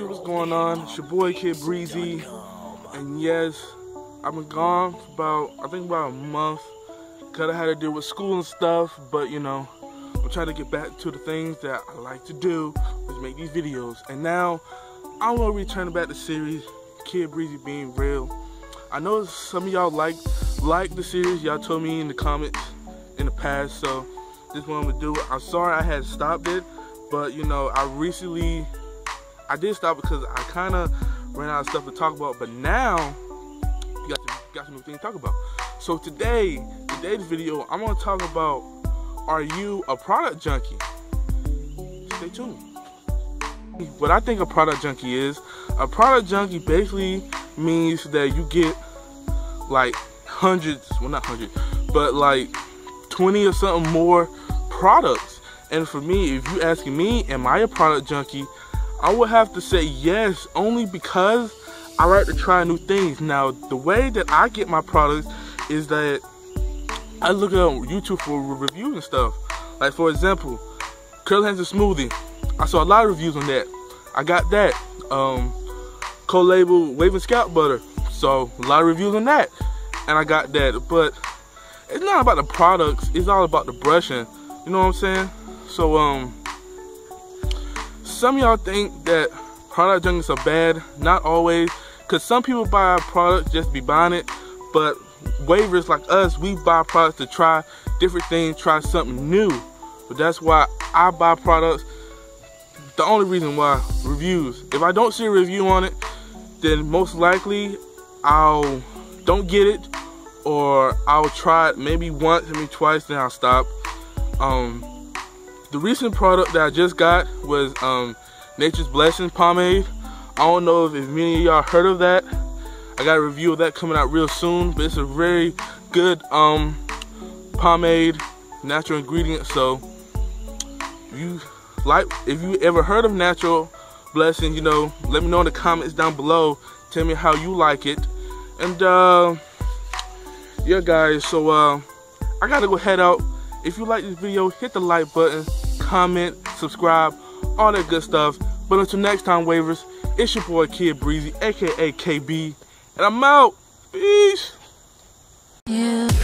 What's going on? It's your boy Kidd Brezzyy, and yes, I've been gone for about, I think about a month, cause I had to deal with school and stuff, but you know, I'm trying to get back to the things that I like to do, which make these videos, and now, I'm gonna return back to the series, Kidd Brezzyy Being Real. I know some of y'all like, like the series, y'all told me in the comments in the past, so this one gonna do. I'm sorry I had stopped it, but you know, I recently I did stop because I kind of ran out of stuff to talk about, but now you got, to, got some new things to talk about. So today, today's video, I'm gonna talk about are you a product junkie? Stay tuned. What I think a product junkie is, a product junkie basically means that you get like hundreds, well not hundreds, but like 20 or something more products. And for me, if you asking me, am I a product junkie? I would have to say yes, only because I like to try new things. Now, the way that I get my products is that I look on YouTube for reviews and stuff. Like for example, Curl Enhancing Smoothie. I saw a lot of reviews on that. I got that. Um, co-label Waving Scalp Butter. So a lot of reviews on that. And I got that. But it's not about the products, it's all about the brushing. You know what I'm saying? So um some of y'all think that product junkies are bad. Not always. Because some people buy a product just be buying it. But waivers like us, we buy products to try different things, try something new. But that's why I buy products. The only reason why, reviews. If I don't see a review on it, then most likely I'll don't get it or I'll try it maybe once, maybe twice, then I'll stop. Um, the recent product that I just got was um, Nature's Blessing pomade. I don't know if, if many of y'all heard of that. I got a review of that coming out real soon, but it's a very good um, pomade, natural ingredient. So if you like, if you ever heard of Natural Blessing, you know, let me know in the comments down below. Tell me how you like it. And uh, yeah, guys. So uh, I gotta go head out. If you like this video, hit the like button comment, subscribe, all that good stuff. But until next time, Wavers, it's your boy Kidd Brezzyy, aka KB, and I'm out. Peace. Yeah.